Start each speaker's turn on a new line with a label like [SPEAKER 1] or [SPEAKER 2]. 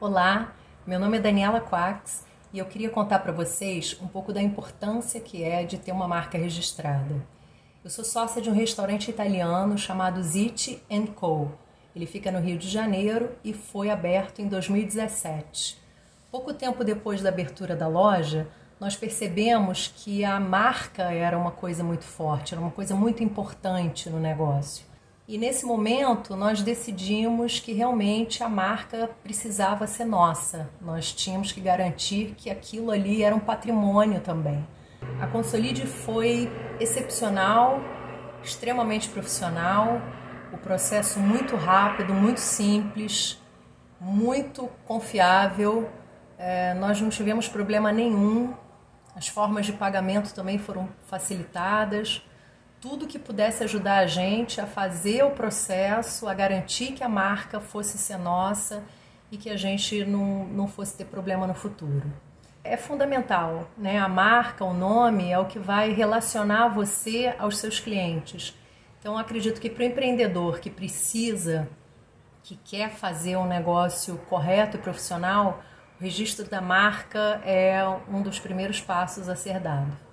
[SPEAKER 1] Olá, meu nome é Daniela Quax e eu queria contar para vocês um pouco da importância que é de ter uma marca registrada. Eu sou sócia de um restaurante italiano chamado Ziti Co. Ele fica no Rio de Janeiro e foi aberto em 2017. Pouco tempo depois da abertura da loja, nós percebemos que a marca era uma coisa muito forte, era uma coisa muito importante no negócio. E nesse momento nós decidimos que realmente a marca precisava ser nossa. Nós tínhamos que garantir que aquilo ali era um patrimônio também. A Consolide foi excepcional, extremamente profissional, o processo muito rápido, muito simples, muito confiável. É, nós não tivemos problema nenhum. As formas de pagamento também foram facilitadas tudo que pudesse ajudar a gente a fazer o processo, a garantir que a marca fosse ser nossa e que a gente não, não fosse ter problema no futuro. É fundamental, né? A marca, o nome é o que vai relacionar você aos seus clientes. Então, acredito que para o empreendedor que precisa, que quer fazer um negócio correto e profissional, o registro da marca é um dos primeiros passos a ser dado.